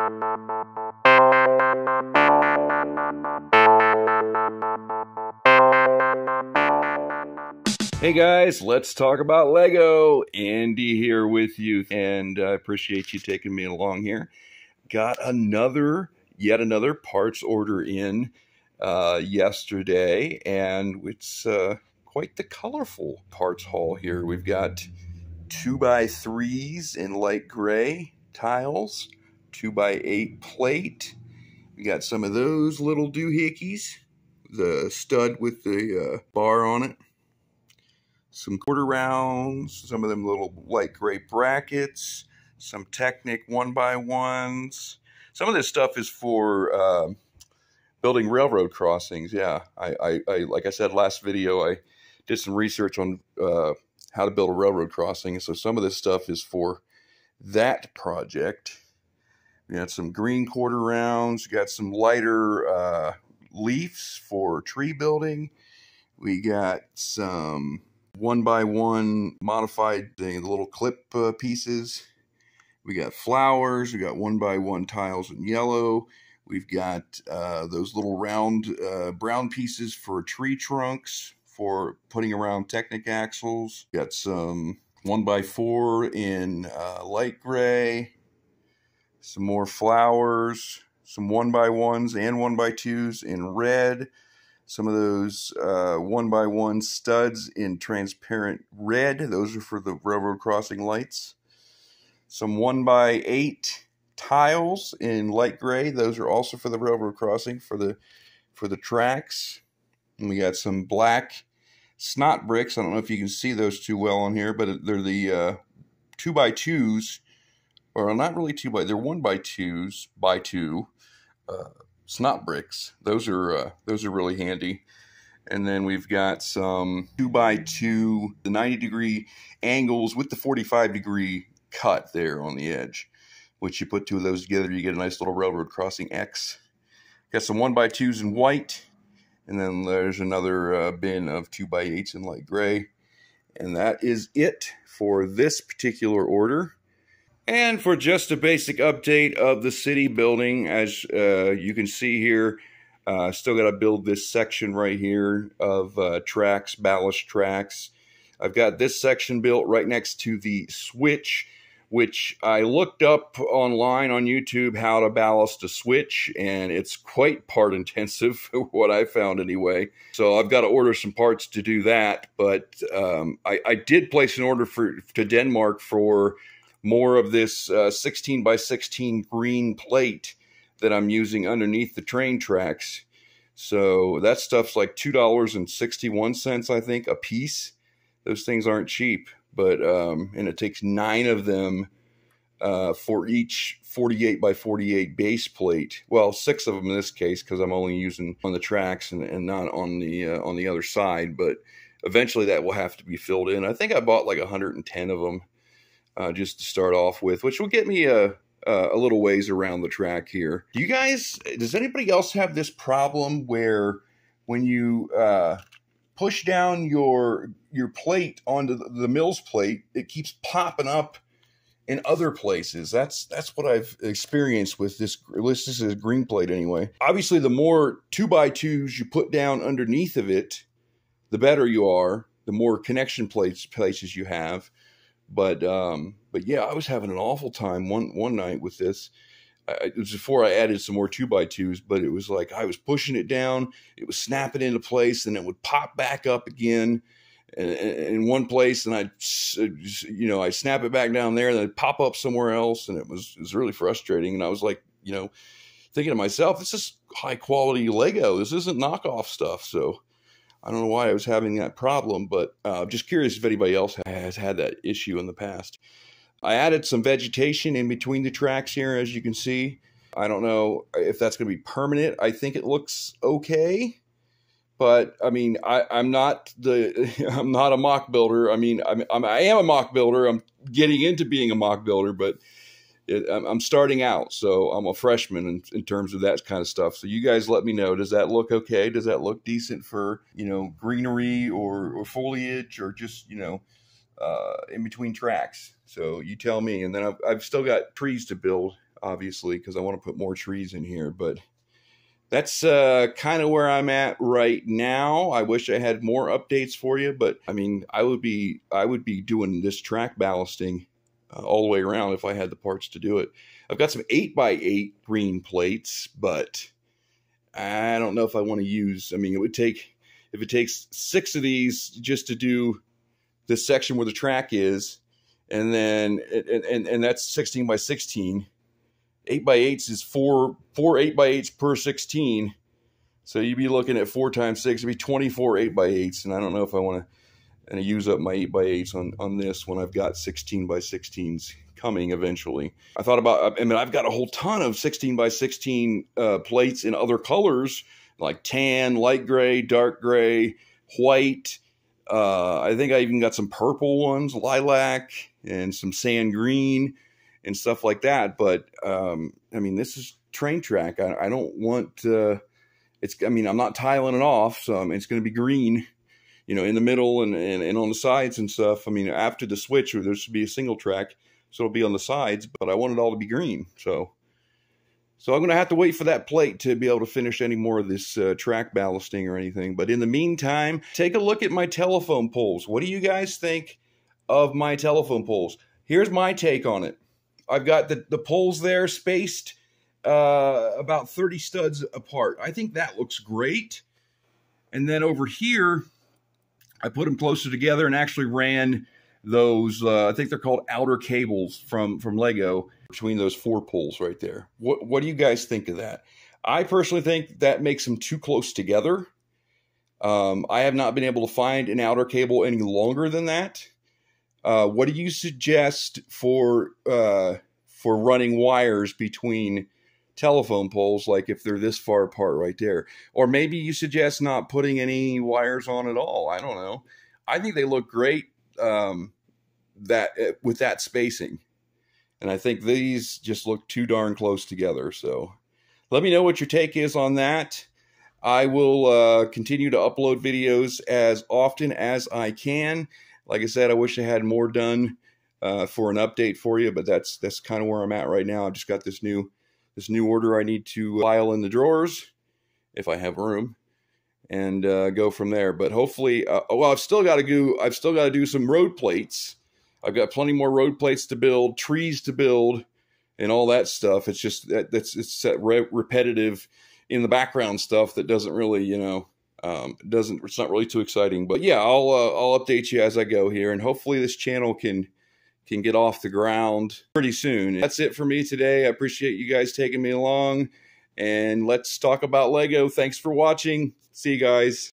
Hey guys, let's talk about Lego. Andy here with you, and I appreciate you taking me along here. Got another, yet another parts order in uh, yesterday, and it's uh, quite the colorful parts haul here. We've got two by threes in light gray tiles, two by eight plate. We got some of those little doohickeys, the stud with the uh, bar on it some quarter rounds, some of them little light gray brackets, some Technic one by ones. Some of this stuff is for uh, building railroad crossings. Yeah, I, I, I, like I said last video, I did some research on uh, how to build a railroad crossing. So some of this stuff is for that project. We got some green quarter rounds. We got some lighter uh, leaves for tree building. We got some one by one modified the little clip uh, pieces. We got flowers. We got one by one tiles in yellow. We've got uh, those little round uh, brown pieces for tree trunks for putting around Technic axles. Got some one by four in uh, light gray. Some more flowers. Some one by ones and one by twos in red some of those uh, one by one studs in transparent red. Those are for the railroad crossing lights. Some one by eight tiles in light gray. Those are also for the railroad crossing for the for the tracks. And we got some black snot bricks. I don't know if you can see those too well on here, but they're the uh, two by twos, or not really two by. They're one by twos by two. Uh, snot bricks. Those are uh, those are really handy. And then we've got some two by two, the 90 degree angles with the 45 degree cut there on the edge. Which you put two of those together, you get a nice little railroad crossing X. Got some one by twos in white, and then there's another uh, bin of two by eights in light gray. And that is it for this particular order. And for just a basic update of the city building, as uh, you can see here, uh, still got to build this section right here of uh, tracks, ballast tracks. I've got this section built right next to the switch, which I looked up online on YouTube how to ballast a switch, and it's quite part intensive, what I found anyway. So I've got to order some parts to do that, but um, I, I did place an order for to Denmark for more of this uh, 16 by 16 green plate that I'm using underneath the train tracks. So that stuff's like $2.61, I think, a piece. Those things aren't cheap, but, um, and it takes nine of them uh, for each 48 by 48 base plate. Well, six of them in this case, because I'm only using on the tracks and, and not on the, uh, on the other side, but eventually that will have to be filled in. I think I bought like 110 of them uh, just to start off with, which will get me a, a little ways around the track here. Do you guys, does anybody else have this problem where when you uh, push down your your plate onto the, the mill's plate, it keeps popping up in other places. That's that's what I've experienced with this. This is a green plate anyway. Obviously, the more two by twos you put down underneath of it, the better you are. The more connection plates places you have. But um, but yeah, I was having an awful time one one night with this. I, it was before I added some more two by twos, but it was like I was pushing it down, it was snapping into place, and it would pop back up again in one place, and I, you know, I snap it back down there, and then it'd pop up somewhere else, and it was it was really frustrating. And I was like, you know, thinking to myself, this is high quality Lego. This isn't knockoff stuff. So I don't know why I was having that problem, but uh, just curious if anybody else has had that issue in the past. I added some vegetation in between the tracks here, as you can see. I don't know if that's going to be permanent. I think it looks okay, but I mean, I, am not the I'm not a MOC builder. I mean, I'm, I'm I am a MOC builder. I'm getting into being a MOC builder, but it, I'm starting out, so I'm a freshman in, in, terms of that kind of stuff. So you guys let me know. Does that look okay? Does that look decent for you know greenery or, or foliage or just you know uh, in between tracks? So you tell me. And then I've, I've still got trees to build obviously, because I want to put more trees in here. But that's uh, kind of where I'm at right now. I wish I had more updates for you, but I mean, I would be I would be doing this track ballasting uh, all the way around if I had the parts to do it. I've got some eight by eight green plates, but I don't know if I want to use. I mean, it would take if it takes six of these just to do this section where the track is, and then and and, and that's 16 by 16 eight by eights is four four eight by eights per 16 so you'd be looking at four times six it'd be 24 eight by eights and i don't know if i want to and I use up my eight by eights on on this when i've got 16 by 16s coming eventually i thought about i mean i've got a whole ton of 16 by 16 uh, plates in other colors like tan light gray dark gray white uh, I think I even got some purple ones, lilac, and some sand green and stuff like that. But um, I mean, this is train track. I, I don't want. Uh, it's. I mean, I'm not tiling it off, so it's going to be green. You know, in the middle and, and, and on the sides and stuff. I mean, after the switch, there should be a single track, so it'll be on the sides. But I want it all to be green, so so I'm going to have to wait for that plate to be able to finish any more of this uh, track ballasting or anything. But in the meantime, take a look at my telephone poles. What do you guys think of my telephone poles? Here's my take on it. I've got the, the poles there spaced uh, about 30 studs apart. I think that looks great. And then over here, I put them closer together and actually ran those, uh, I think they're called outer cables from, from Lego between those four poles right there. What what do you guys think of that? I personally think that makes them too close together. Um, I have not been able to find an outer cable any longer than that. Uh, what do you suggest for uh, for running wires between telephone poles, like if they're this far apart right there? Or maybe you suggest not putting any wires on at all. I don't know. I think they look great um, that uh, with that spacing. And I think these just look too darn close together. So let me know what your take is on that. I will uh, continue to upload videos as often as I can. Like I said, I wish I had more done uh, for an update for you, but that's that's kind of where I'm at right now. I've just got this new this new order I need to file in the drawers if I have room and uh, go from there. But hopefully, uh, well, I've still got to do I've still got to do some road plates I've got plenty more road plates to build, trees to build, and all that stuff. It's just that that's it's that re- repetitive in the background stuff that doesn't really, you know, um, doesn't it's not really too exciting. But yeah, I'll uh, I'll update you as I go here, and hopefully this channel can can get off the ground pretty soon. That's it for me today. I appreciate you guys taking me along, and let's talk about Lego. Thanks for watching. See you guys.